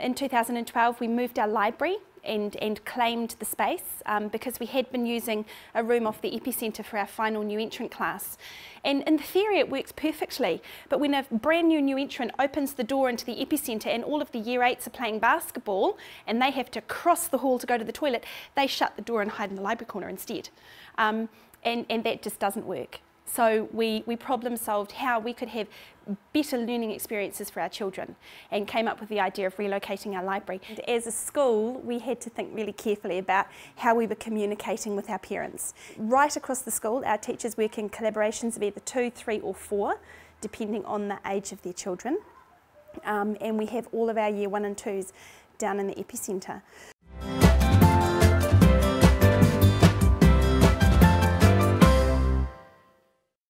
in 2012 we moved our library and, and claimed the space um, because we had been using a room off the epicentre for our final new entrant class. And in theory it works perfectly, but when a brand new new entrant opens the door into the epicentre and all of the year eights are playing basketball and they have to cross the hall to go to the toilet, they shut the door and hide in the library corner instead. Um, and, and that just doesn't work. So we, we problem solved how we could have better learning experiences for our children and came up with the idea of relocating our library. As a school, we had to think really carefully about how we were communicating with our parents. Right across the school, our teachers work in collaborations of either two, three or four, depending on the age of their children. Um, and we have all of our year one and twos down in the epicentre.